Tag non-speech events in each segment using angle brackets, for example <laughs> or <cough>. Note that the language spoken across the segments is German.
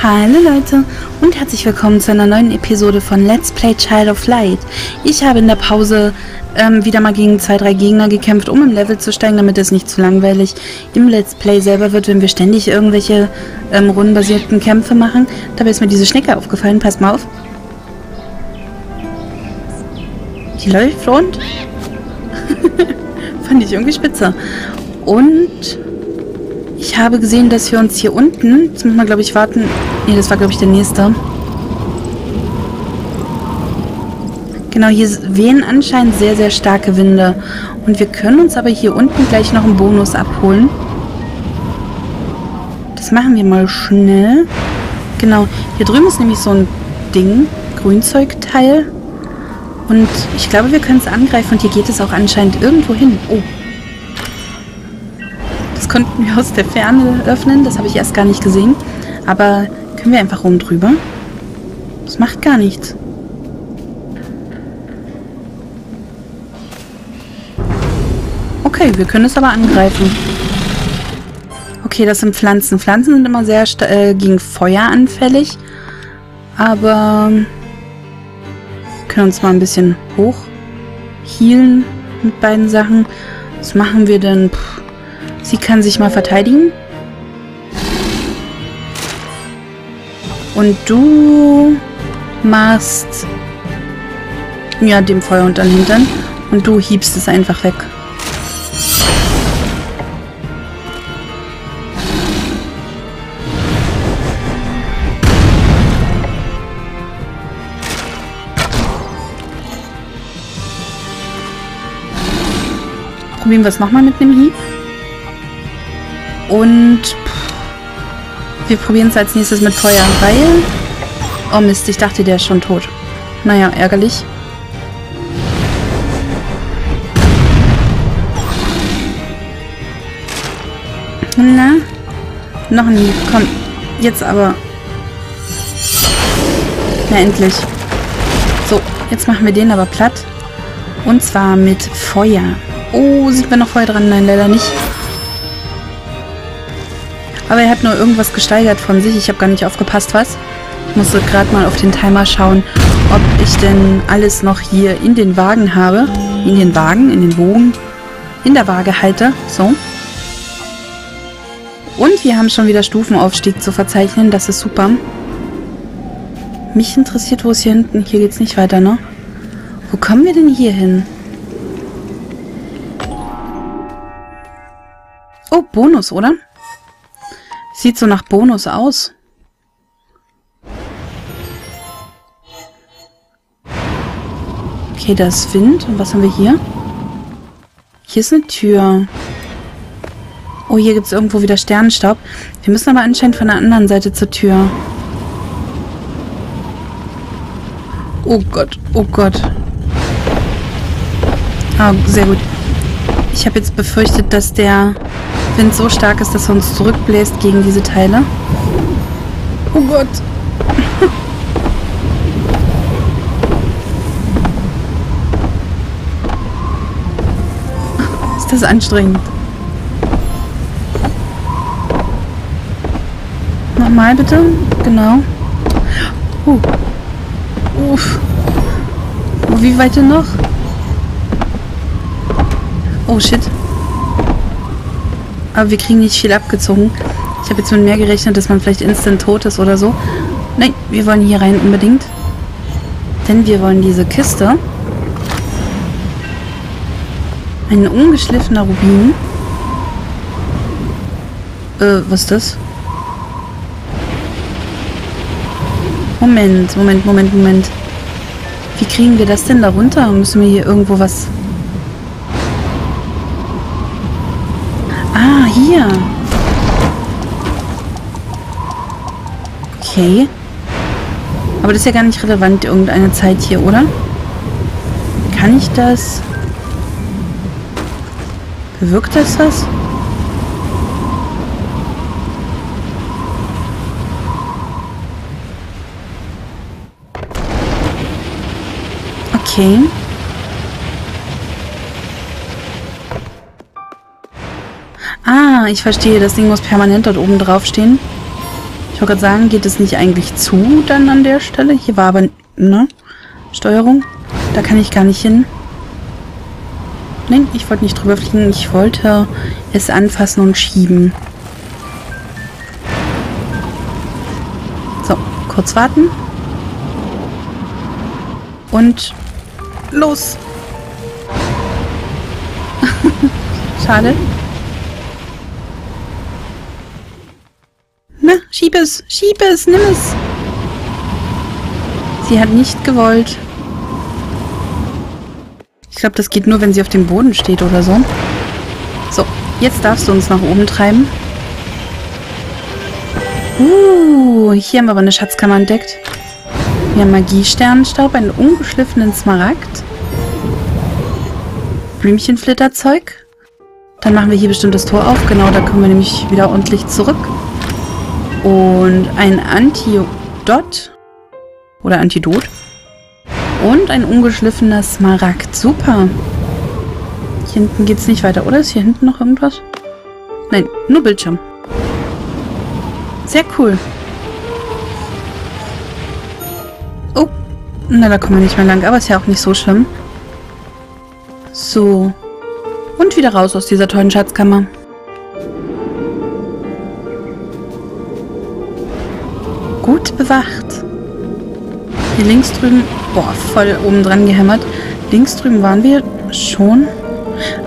Hallo Leute und herzlich willkommen zu einer neuen Episode von Let's Play Child of Light. Ich habe in der Pause ähm, wieder mal gegen zwei, drei Gegner gekämpft, um im Level zu steigen, damit es nicht zu langweilig im Let's Play selber wird, wenn wir ständig irgendwelche ähm, rundenbasierten Kämpfe machen. Dabei ist mir diese Schnecke aufgefallen, passt mal auf. Die läuft rund. <laughs> Fand ich irgendwie spitze. Und ich habe gesehen, dass wir uns hier unten, jetzt muss man glaube ich warten, nee, das war glaube ich der nächste. Genau, hier wehen anscheinend sehr, sehr starke Winde. Und wir können uns aber hier unten gleich noch einen Bonus abholen. Das machen wir mal schnell. Genau, hier drüben ist nämlich so ein Ding, Grünzeugteil. Und ich glaube, wir können es angreifen und hier geht es auch anscheinend irgendwo hin. Oh, konnten wir aus der Ferne öffnen. Das habe ich erst gar nicht gesehen. Aber können wir einfach rum drüber? Das macht gar nichts. Okay, wir können es aber angreifen. Okay, das sind Pflanzen. Pflanzen sind immer sehr äh, gegen Feuer anfällig. Aber wir können uns mal ein bisschen hoch healen mit beiden Sachen. Was machen wir denn? Puh. Sie kann sich mal verteidigen. Und du machst ja dem Feuer unter den Hintern und du hiebst es einfach weg. Probieren wir es nochmal mit einem Hieb. Und wir probieren es als nächstes mit Feuer, weil... Oh Mist, ich dachte, der ist schon tot. Naja, ärgerlich. Na? Noch nie. Komm. Jetzt aber. Na, endlich. So, jetzt machen wir den aber platt. Und zwar mit Feuer. Oh, sieht man noch Feuer dran? Nein, leider nicht. Aber er hat nur irgendwas gesteigert von sich. Ich habe gar nicht aufgepasst, was. Ich musste gerade mal auf den Timer schauen, ob ich denn alles noch hier in den Wagen habe. In den Wagen, in den Wogen. In der Waage halte. So. Und wir haben schon wieder Stufenaufstieg zu verzeichnen. Das ist super. Mich interessiert, wo es hier hinten... Hier geht es nicht weiter, ne? Wo kommen wir denn hier hin? Oh, Bonus, oder? Sieht so nach Bonus aus. Okay, da ist Wind. Und was haben wir hier? Hier ist eine Tür. Oh, hier gibt es irgendwo wieder Sternenstaub. Wir müssen aber anscheinend von der anderen Seite zur Tür. Oh Gott, oh Gott. Ah, sehr gut. Ich habe jetzt befürchtet, dass der Wind so stark ist, dass er uns zurückbläst gegen diese Teile. Oh Gott. <laughs> ist das anstrengend. Nochmal bitte. Genau. Uh. Uff. Oh, wie weit denn noch? Oh shit. Aber wir kriegen nicht viel abgezogen. Ich habe jetzt mit mehr gerechnet, dass man vielleicht instant tot ist oder so. Nein, wir wollen hier rein unbedingt. Denn wir wollen diese Kiste. Ein ungeschliffener Rubin. Äh, was ist das? Moment, Moment, Moment, Moment. Wie kriegen wir das denn da runter? Müssen wir hier irgendwo was Okay. Aber das ist ja gar nicht relevant, irgendeine Zeit hier, oder? Kann ich das? Bewirkt das das? Okay. Ah, ich verstehe. Das Ding muss permanent dort oben drauf stehen. Ich wollte gerade sagen, geht es nicht eigentlich zu dann an der Stelle? Hier war aber, ne? Steuerung. Da kann ich gar nicht hin. Nein, ich wollte nicht drüber fliegen. Ich wollte es anfassen und schieben. So, kurz warten. Und los. <laughs> Schade. Schieb es, schieb es, nimm es. Sie hat nicht gewollt. Ich glaube, das geht nur, wenn sie auf dem Boden steht oder so. So, jetzt darfst du uns nach oben treiben. Uh, hier haben wir aber eine Schatzkammer entdeckt. Wir haben Magiesternenstaub, einen ungeschliffenen Smaragd. Blümchenflitterzeug. Dann machen wir hier bestimmt das Tor auf. Genau, da kommen wir nämlich wieder ordentlich zurück. Und ein Antidot. Oder Antidot. Und ein ungeschliffener Smaragd. Super. Hier hinten geht es nicht weiter, oder? Ist hier hinten noch irgendwas? Nein, nur Bildschirm. Sehr cool. Na, da kommen wir nicht mehr lang, aber ist ja auch nicht so schlimm. So. Und wieder raus aus dieser tollen Schatzkammer. Bewacht. Hier links drüben... Boah, voll oben dran gehämmert. Links drüben waren wir schon.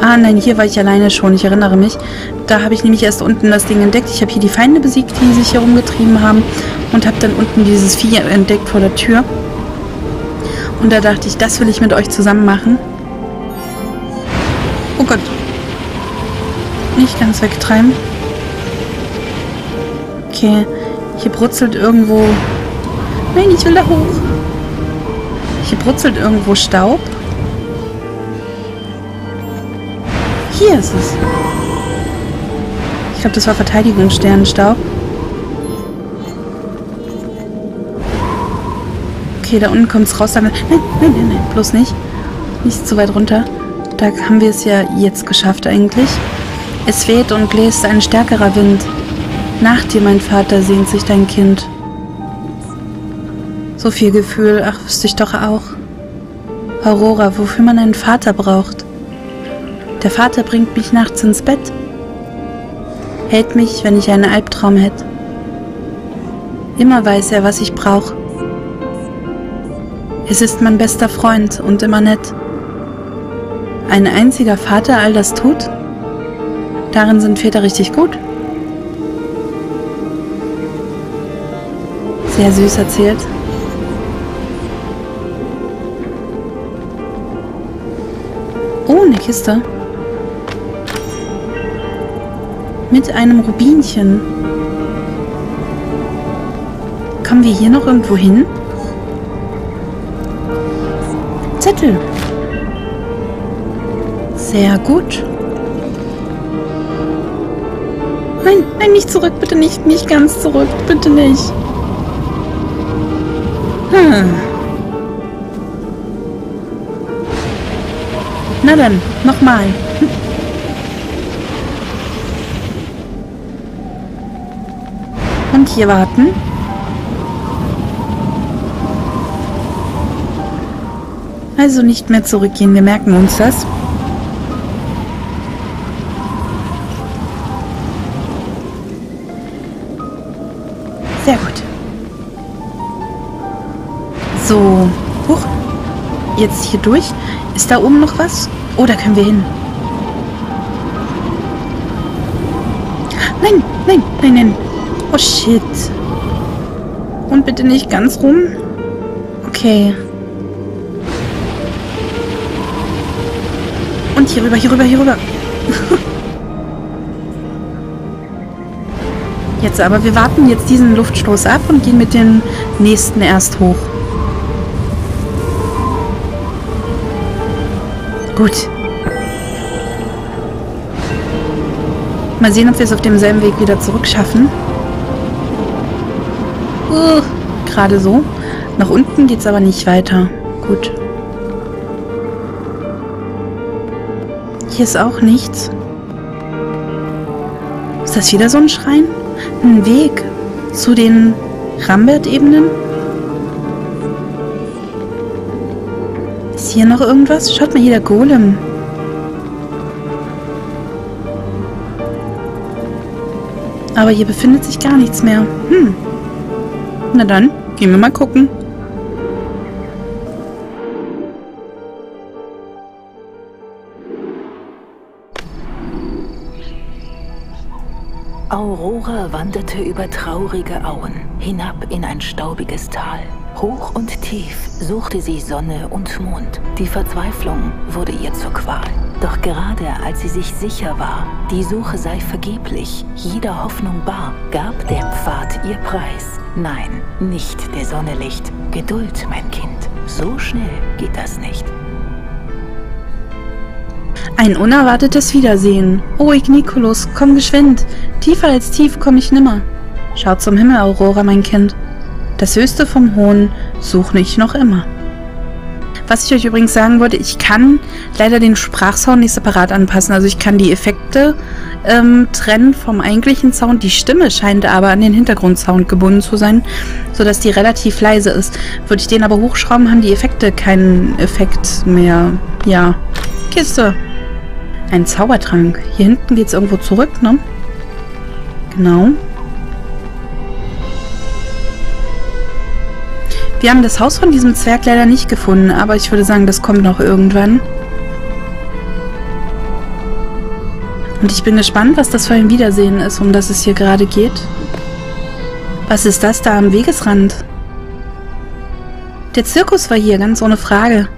Ah, nein, hier war ich alleine schon. Ich erinnere mich. Da habe ich nämlich erst unten das Ding entdeckt. Ich habe hier die Feinde besiegt, die sich hier rumgetrieben haben. Und habe dann unten dieses Vieh entdeckt vor der Tür. Und da dachte ich, das will ich mit euch zusammen machen. Oh Gott. Nicht ganz wegtreiben. Okay. Hier brutzelt irgendwo... Nein, ich will da hoch. Hier brutzelt irgendwo Staub. Hier ist es. Ich glaube, das war Verteidigungssternenstaub. Okay, da unten kommt es raus. Nein, nein, nein, nein, bloß nicht. Nicht zu weit runter. Da haben wir es ja jetzt geschafft eigentlich. Es weht und bläst ein stärkerer Wind. Nach dir, mein Vater, sehnt sich dein Kind. So viel Gefühl, ach, wüsste ich doch auch. Aurora, wofür man einen Vater braucht. Der Vater bringt mich nachts ins Bett. Hält mich, wenn ich einen Albtraum hätte. Immer weiß er, was ich brauche. Es ist mein bester Freund und immer nett. Ein einziger Vater all das tut? Darin sind Väter richtig gut. Sehr süß erzählt. Oh, eine Kiste. Mit einem Rubinchen. Kommen wir hier noch irgendwo hin? Zettel. Sehr gut. Nein, nein, nicht zurück. Bitte nicht, nicht ganz zurück. Bitte nicht. Hm. Na dann, nochmal. Und hier warten. Also nicht mehr zurückgehen, wir merken uns das. So, hoch. Jetzt hier durch. Ist da oben noch was? Oh, da können wir hin. Nein, nein, nein, nein. Oh shit. Und bitte nicht ganz rum. Okay. Und hier rüber, hier rüber, hier rüber. <laughs> Jetzt aber, wir warten jetzt diesen Luftstoß ab und gehen mit dem nächsten erst hoch. Gut. Mal sehen, ob wir es auf demselben Weg wieder zurückschaffen. Uh, Gerade so. Nach unten geht es aber nicht weiter. Gut. Hier ist auch nichts. Ist das wieder so ein Schrein? Ein Weg. zu den Rambert-Ebenen? Hier noch irgendwas? Schaut mal hier, der Golem. Aber hier befindet sich gar nichts mehr. Hm. Na dann, gehen wir mal gucken. Aurora wanderte über traurige Auen hinab in ein staubiges Tal. Hoch und tief suchte sie Sonne und Mond. Die Verzweiflung wurde ihr zur Qual. Doch gerade als sie sich sicher war, die Suche sei vergeblich, jeder Hoffnung bar, gab der Pfad ihr Preis. Nein, nicht der Sonne Licht. Geduld, mein Kind. So schnell geht das nicht. Ein unerwartetes Wiedersehen. O Igniculus, komm geschwind. Tiefer als tief komm ich nimmer. Schau zum Himmel, Aurora, mein Kind. Das Höchste vom Hohn suche ich noch immer. Was ich euch übrigens sagen wollte, ich kann leider den Sprachsound nicht separat anpassen. Also ich kann die Effekte ähm, trennen vom eigentlichen Sound. Die Stimme scheint aber an den Hintergrundsound gebunden zu sein, sodass die relativ leise ist. Würde ich den aber hochschrauben, haben die Effekte keinen Effekt mehr. Ja. Kiste. Ein Zaubertrank. Hier hinten geht es irgendwo zurück, ne? Genau. Wir haben das Haus von diesem Zwerg leider nicht gefunden, aber ich würde sagen, das kommt noch irgendwann. Und ich bin gespannt, was das für ein Wiedersehen ist, um das es hier gerade geht. Was ist das da am Wegesrand? Der Zirkus war hier, ganz ohne Frage.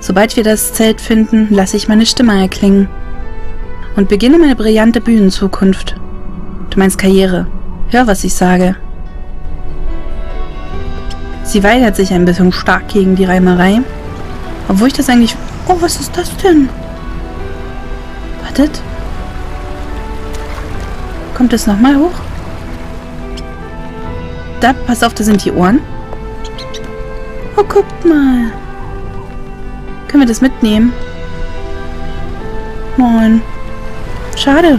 Sobald wir das Zelt finden, lasse ich meine Stimme erklingen und beginne meine brillante Bühnenzukunft. Du meinst Karriere. Hör, was ich sage. Sie weigert sich ein bisschen stark gegen die Reimerei. Obwohl ich das eigentlich... Oh, was ist das denn? Wartet. Kommt es nochmal hoch? Da, pass auf, da sind die Ohren. Oh, guckt mal. Können wir das mitnehmen? Moin. Schade.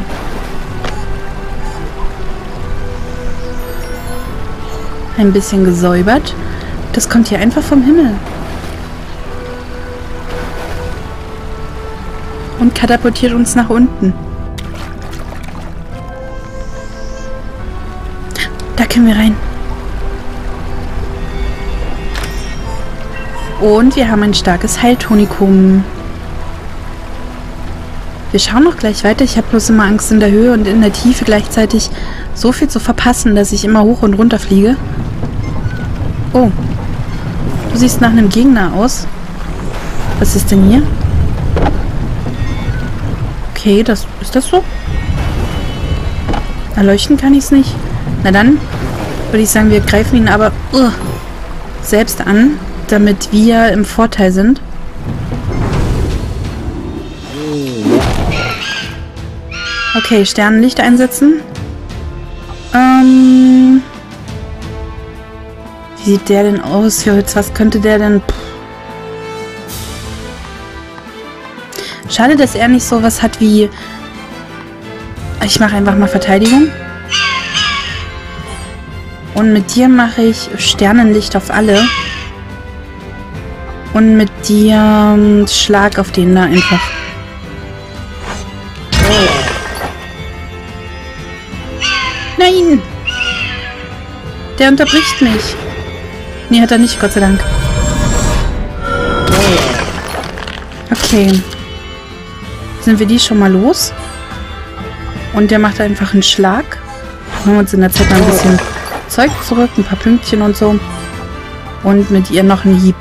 Ein bisschen gesäubert. Das kommt hier einfach vom Himmel. Und katapultiert uns nach unten. Da können wir rein. Und wir haben ein starkes Heiltonikum. Wir schauen noch gleich weiter. Ich habe bloß immer Angst in der Höhe und in der Tiefe gleichzeitig so viel zu verpassen, dass ich immer hoch und runter fliege. Oh. Du siehst nach einem Gegner aus. Was ist denn hier? Okay, das ist das so? Erleuchten kann ich es nicht. Na dann würde ich sagen, wir greifen ihn aber uh, selbst an, damit wir im Vorteil sind. Okay, Sternenlicht einsetzen. Ähm. Wie sieht der denn aus, Jolz? Was könnte der denn... Schade, dass er nicht so was hat wie... Ich mache einfach mal Verteidigung. Und mit dir mache ich Sternenlicht auf alle. Und mit dir ähm, Schlag auf den da einfach. Nein! Der unterbricht mich. Nee, hat er nicht, Gott sei Dank. Okay. Sind wir die schon mal los? Und der macht einfach einen Schlag. Machen wir uns in der Zeit mal ein bisschen Zeug zurück, ein paar Pünktchen und so. Und mit ihr noch einen Hieb.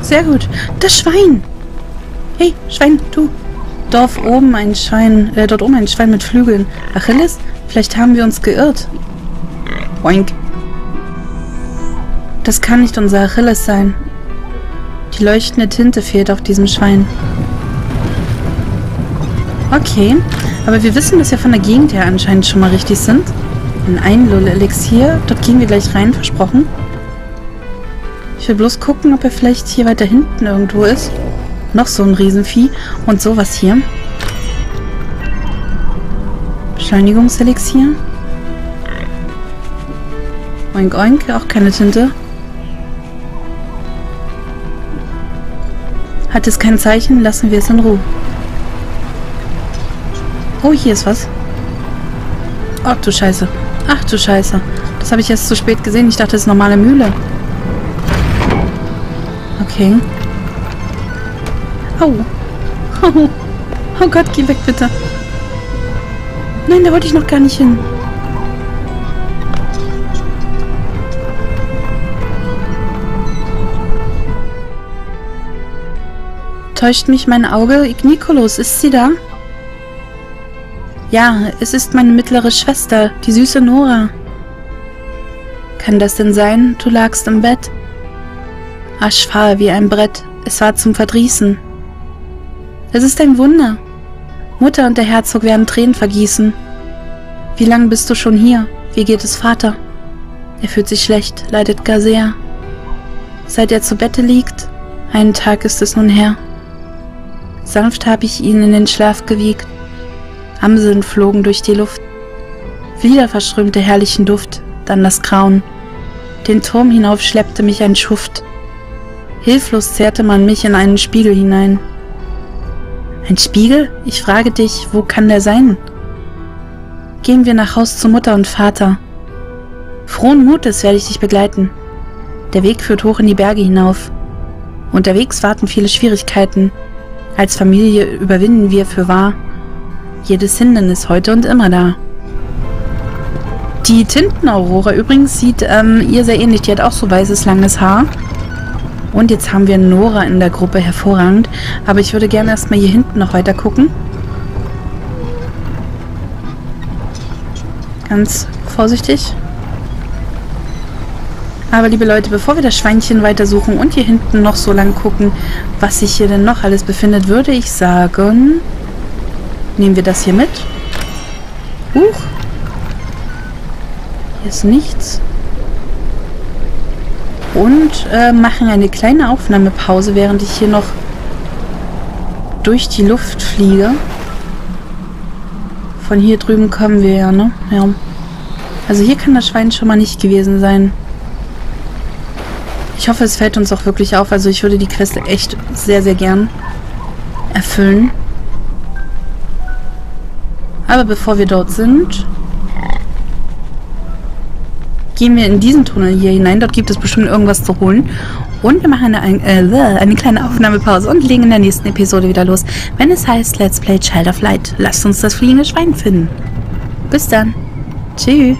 Sehr gut. Das Schwein. Hey, Schwein, du. Dorf oben ein Schwein, äh, dort oben ein Schwein mit Flügeln. Achilles, vielleicht haben wir uns geirrt. Oink. Das kann nicht unser Achilles sein. Die leuchtende Tinte fehlt auf diesem Schwein. Okay, aber wir wissen, dass wir von der Gegend her anscheinend schon mal richtig sind. Ein Einlull-Elixier, dort gehen wir gleich rein, versprochen. Ich will bloß gucken, ob er vielleicht hier weiter hinten irgendwo ist. Noch so ein Riesenvieh. Und sowas hier. Beschleunigungselixier. Oink oink, auch keine Tinte. Hat es kein Zeichen, lassen wir es in Ruhe. Oh, hier ist was. Ach du Scheiße. Ach du Scheiße. Das habe ich erst zu spät gesehen. Ich dachte, das ist normale Mühle. Okay. Oh. Oh, oh Gott, geh weg, bitte. Nein, da wollte ich noch gar nicht hin. Täuscht mich mein Auge? Nikolos, ist sie da? Ja, es ist meine mittlere Schwester, die süße Nora. Kann das denn sein? Du lagst im Bett. Aschfahl wie ein Brett. Es war zum Verdrießen. Es ist ein Wunder. Mutter und der Herzog werden Tränen vergießen. Wie lange bist du schon hier? Wie geht es Vater? Er fühlt sich schlecht, leidet gar sehr. Seit er zu Bette liegt, einen Tag ist es nun her. Sanft habe ich ihn in den Schlaf gewiegt. Amseln flogen durch die Luft. Wieder verströmte herrlichen Duft, dann das Grauen. Den Turm hinauf schleppte mich ein Schuft. Hilflos zerrte man mich in einen Spiegel hinein. Ein Spiegel? Ich frage dich, wo kann der sein? Gehen wir nach Haus zu Mutter und Vater. Frohen Mutes werde ich dich begleiten. Der Weg führt hoch in die Berge hinauf. Unterwegs warten viele Schwierigkeiten. Als Familie überwinden wir für wahr jedes Hindernis heute und immer da. Die Tintenaurora übrigens sieht ähm, ihr sehr ähnlich. Die hat auch so weißes, langes Haar. Und jetzt haben wir Nora in der Gruppe, hervorragend. Aber ich würde gerne erstmal hier hinten noch weiter gucken. Ganz vorsichtig. Aber liebe Leute, bevor wir das Schweinchen weitersuchen und hier hinten noch so lang gucken, was sich hier denn noch alles befindet, würde ich sagen, nehmen wir das hier mit. Huch. Hier ist nichts und äh, machen eine kleine Aufnahmepause, während ich hier noch durch die Luft fliege. Von hier drüben kommen wir ja, ne? Ja. Also hier kann das Schwein schon mal nicht gewesen sein. Ich hoffe, es fällt uns auch wirklich auf. Also ich würde die Quest echt sehr, sehr gern erfüllen. Aber bevor wir dort sind, gehen wir in diesen Tunnel hier hinein. Dort gibt es bestimmt irgendwas zu holen. Und wir machen eine, äh, eine kleine Aufnahmepause und legen in der nächsten Episode wieder los, wenn es heißt Let's Play Child of Light. Lasst uns das fliegende Schwein finden. Bis dann. Tschüss.